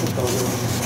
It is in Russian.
шутка уже.